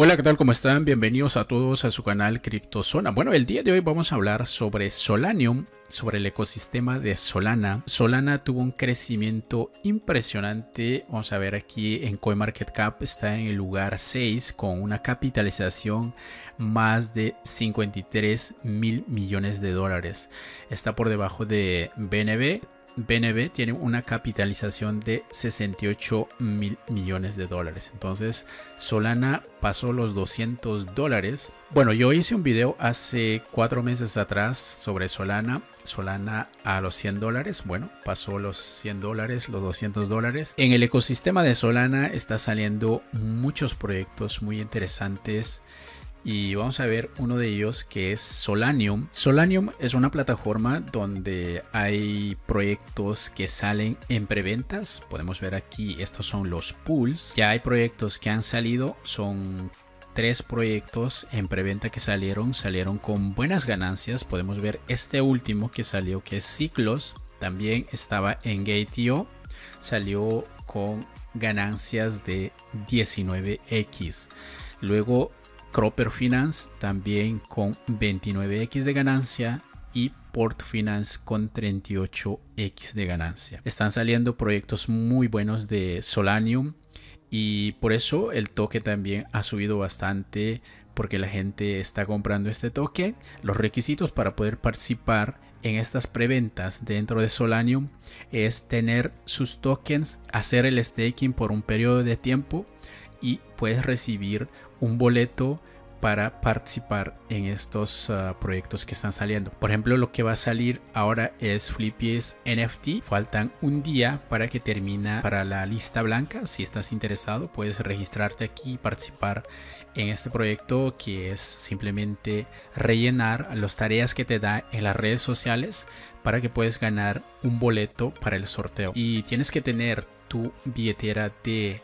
Hola, ¿qué tal? ¿Cómo están? Bienvenidos a todos a su canal CryptoZona. Bueno, el día de hoy vamos a hablar sobre Solanium, sobre el ecosistema de Solana. Solana tuvo un crecimiento impresionante. Vamos a ver aquí en CoinMarketCap está en el lugar 6 con una capitalización más de 53 mil millones de dólares. Está por debajo de BNB BNB tiene una capitalización de 68 mil millones de dólares. Entonces Solana pasó los 200 dólares. Bueno, yo hice un video hace cuatro meses atrás sobre Solana. Solana a los 100 dólares. Bueno, pasó los 100 dólares, los 200 dólares. En el ecosistema de Solana está saliendo muchos proyectos muy interesantes y vamos a ver uno de ellos que es Solanium. Solanium es una plataforma donde hay proyectos que salen en preventas. Podemos ver aquí, estos son los pools. Ya hay proyectos que han salido, son tres proyectos en preventa que salieron, salieron con buenas ganancias. Podemos ver este último que salió que es Ciclos, también estaba en Gate.io, salió con ganancias de 19x. Luego Cropper Finance también con 29x de ganancia y Port Finance con 38x de ganancia. Están saliendo proyectos muy buenos de Solanium y por eso el toque también ha subido bastante porque la gente está comprando este toque. Los requisitos para poder participar en estas preventas dentro de Solanium es tener sus tokens, hacer el staking por un periodo de tiempo y puedes recibir un boleto para participar en estos ah, proyectos que están saliendo. Por ejemplo, lo que va a salir ahora es Flippies NFT. Faltan un día para que termine para la lista blanca. Si estás interesado, puedes registrarte aquí y participar en este proyecto que es simplemente rellenar las tareas que te da en las redes sociales para que puedas ganar un boleto para el sorteo. Y tienes que tener tu billetera de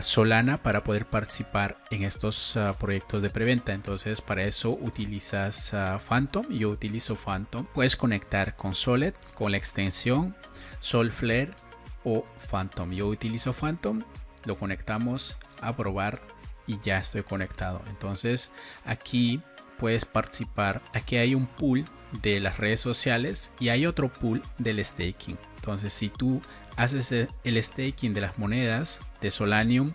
Solana para poder participar en estos ah, proyectos de preventa. Entonces para eso utilizas Phantom. Yo utilizo Phantom. Puedes conectar con Solid, con la extensión Solflare o Phantom. Yo utilizo Phantom. Lo conectamos a probar y ya estoy conectado. Entonces aquí puedes participar. Aquí hay un pool de las redes sociales y hay otro pool del staking. Entonces si tú haces el staking de las monedas de Solanium,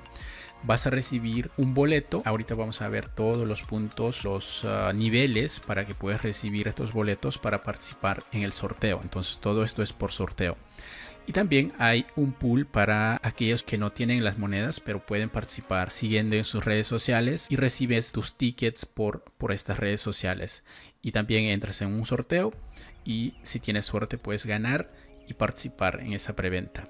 vas a recibir un boleto. Ahorita vamos a ver todos los puntos, los ah, niveles para que puedas recibir estos boletos para participar en el sorteo. Entonces todo esto es por sorteo. Y también hay un pool para aquellos que no tienen las monedas, pero pueden participar siguiendo en sus redes sociales y recibes tus tickets por, por estas redes sociales. Y también entras en un sorteo y si tienes suerte puedes ganar y participar en esa preventa.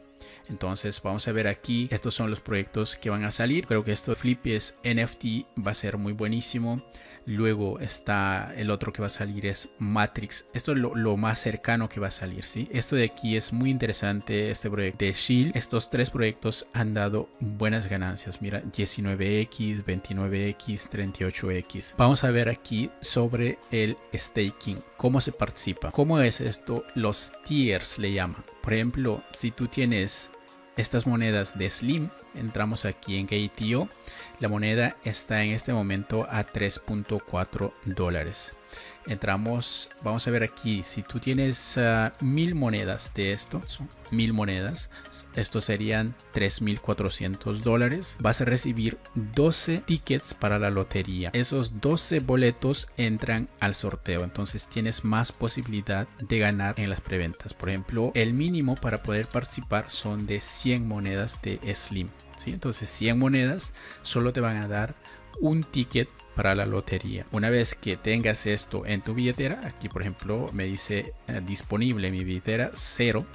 Entonces vamos a ver aquí, estos son los proyectos que van a salir. Creo que esto de es NFT va a ser muy buenísimo. Luego está el otro que va a salir es Matrix. Esto es lo, más cercano que va a salir, ¿sí? Esto de aquí es muy interesante, este proyecto de Shield. Estos tres proyectos han dado buenas ganancias. Mira, 19X, 29X, 38X. Vamos a ver aquí sobre el staking. ¿Cómo se participa? ¿Cómo es esto? Los tiers le llaman. Por ejemplo, si tú tienes estas monedas de Slim, entramos aquí en Gate.io, la moneda está en este momento a 3.4 dólares entramos, vamos a ver aquí, si tú tienes ah, mil monedas de esto, mil monedas, estos serían 3.400 dólares, vas a recibir 12 tickets para la lotería. Esos 12 boletos entran al sorteo, entonces tienes más posibilidad de ganar en las preventas. Por ejemplo, el mínimo para poder participar son de 100 monedas de Slim. ¿sí? Entonces 100 monedas solo te van a dar un ticket para la lotería. Una vez que tengas esto en tu billetera, aquí por ejemplo me dice eh, disponible mi billetera cero.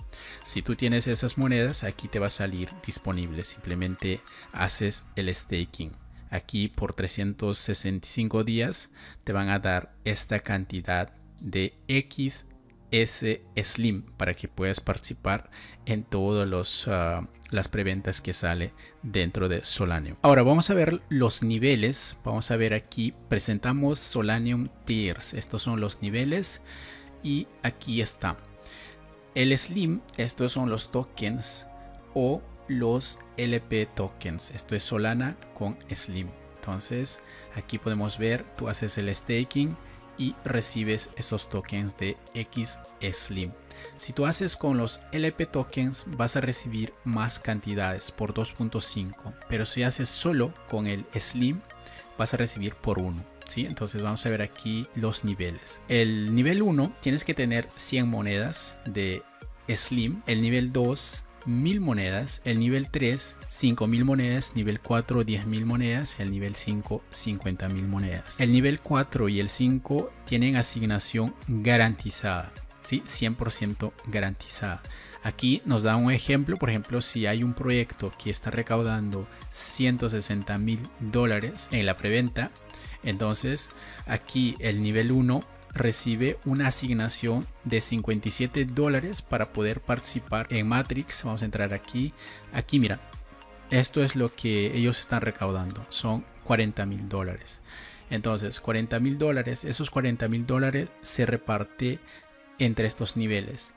Si tú tienes esas monedas, aquí te va a salir disponible. Simplemente haces el staking. Aquí por 365 días te van a dar esta cantidad de XS Slim para que puedas participar en todos los ah, las preventas que sale dentro de Solanium. Ahora vamos a ver los niveles. Vamos a ver aquí, presentamos Solanium Tiers. Estos son los niveles y aquí está. El Slim, estos son los tokens o los LP tokens. Esto es Solana con Slim. Entonces aquí podemos ver, tú haces el staking y recibes esos tokens de X Slim. Si tú haces con los LP tokens vas a recibir más cantidades por 2.5, pero si haces solo con el Slim vas a recibir por 1. ¿sí? Entonces vamos a ver aquí los niveles. El nivel 1 tienes que tener 100 monedas de Slim. El nivel 2 1000 monedas, el nivel 3 5000 monedas, nivel 4 10000 monedas, el nivel 5 50000 monedas. El nivel 4 y el 5 tienen asignación garantizada, ¿sí? 100% garantizada. Aquí nos da un ejemplo, por ejemplo, si hay un proyecto que está recaudando 160 mil dólares en la preventa, entonces aquí el nivel 1 recibe una asignación de 57 dólares para poder participar en Matrix. Vamos a entrar aquí. Aquí mira, esto es lo que ellos están recaudando. Son 40 mil dólares. Entonces, 40 mil dólares, esos 40 mil dólares se reparte entre estos niveles.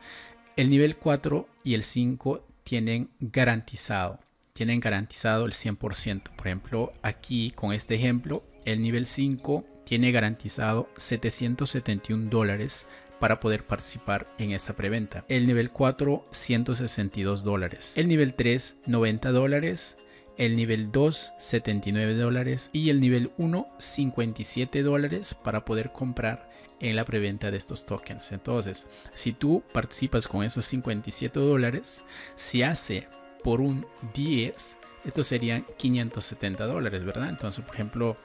El nivel 4 y el 5 tienen garantizado, tienen garantizado el 100%. Por ejemplo, aquí con este ejemplo, el nivel 5 tiene garantizado 771 dólares para poder participar en esta preventa. El nivel 4, 162 dólares. El nivel 3, 90 dólares. El nivel 2, 79 dólares. Y el nivel 1, 57 dólares para poder comprar en la preventa de estos tokens. Entonces, si tú participas con esos 57 dólares, si hace por un 10, estos serían 570 dólares, ¿verdad? Entonces, por ejemplo,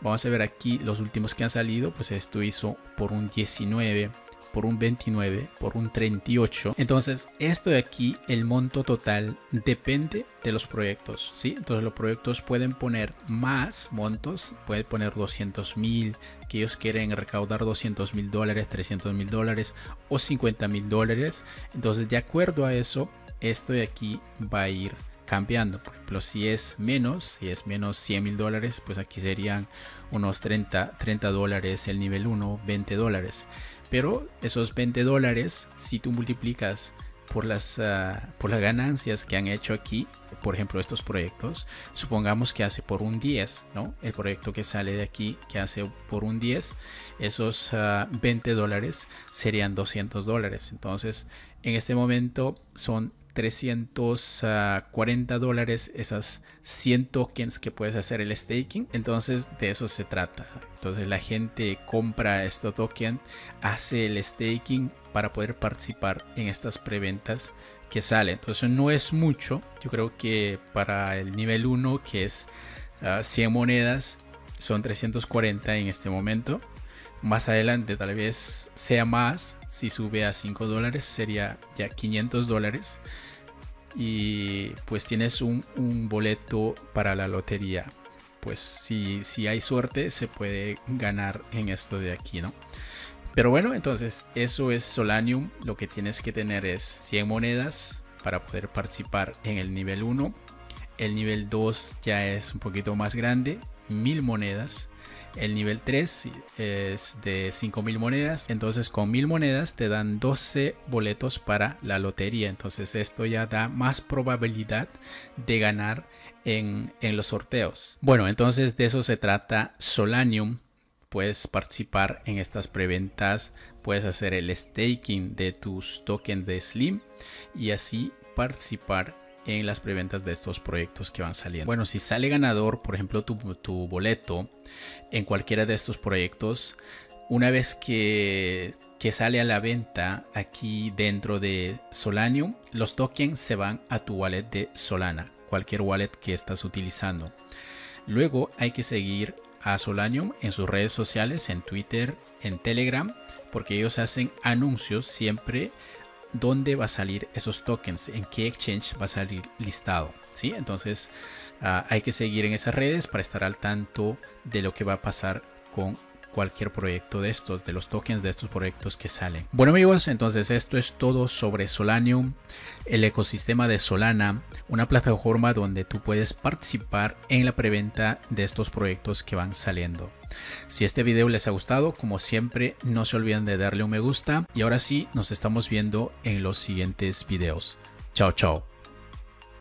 vamos a ver aquí los últimos que han salido, pues esto hizo por un 19 por un 29, por un 38. Entonces, esto de aquí, el monto total depende de los proyectos, ¿sí? Entonces, los proyectos pueden poner más montos, pueden poner 200 mil, que ellos quieren recaudar 200 mil dólares, 300 mil dólares o 50 mil dólares. Entonces, de acuerdo a eso, esto de aquí va a ir cambiando. Por ejemplo, si es menos, si es menos 100 mil dólares, pues aquí serían unos 30, 30 dólares el nivel 1, 20 dólares. Pero esos 20 dólares, si tú multiplicas por las, ah, por las ganancias que han hecho aquí, por ejemplo, estos proyectos, supongamos que hace por un 10, ¿no? El proyecto que sale de aquí, que hace por un 10, esos 20 ah, dólares serían 200 dólares. Entonces, en este momento son 340 dólares esas 100 tokens que puedes hacer el staking. Entonces de eso se trata. Entonces la gente compra este token, hace el staking para poder participar en estas preventas que salen. Entonces no es mucho. Yo creo que para el nivel 1 que es 100 ah, monedas son 340 en este momento. Más adelante tal vez sea más. Si sube a 5 dólares sería ya 500 dólares y pues tienes un, boleto para la lotería. Pues si, si hay suerte se puede ganar en esto de aquí, ¿no? Pero bueno, entonces eso es Solanium. Lo que tienes que tener es 100 monedas para poder participar en el nivel 1. El nivel 2 ya es un poquito más grande, 1000 monedas. El nivel 3 es de 5000 monedas. Entonces con 1000 monedas te dan 12 boletos para la lotería. Entonces esto ya da más probabilidad de ganar en, en los sorteos. Bueno, entonces de eso se trata Solanium. Puedes participar en estas preventas, puedes hacer el staking de tus tokens de Slim y así participar en las preventas de estos proyectos que van saliendo. Bueno, si sale ganador, por ejemplo, tu, tu boleto en cualquiera de estos proyectos, una vez que, que sale a la venta aquí dentro de Solanium, los tokens se van a tu wallet de Solana, cualquier wallet que estás utilizando. Luego hay que seguir a Solanium en sus redes sociales, en Twitter, en Telegram, porque ellos hacen anuncios siempre dónde va a salir esos tokens, en qué exchange va a salir listado. ¿sí? Entonces ah, hay que seguir en esas redes para estar al tanto de lo que va a pasar con cualquier proyecto de estos, de los tokens de estos proyectos que salen. Bueno amigos, entonces esto es todo sobre Solanium, el ecosistema de Solana, una plataforma donde tú puedes participar en la preventa de estos proyectos que van saliendo. Si este video les ha gustado, como siempre, no se olviden de darle un me gusta y ahora sí, nos estamos viendo en los siguientes videos. Chao, chao.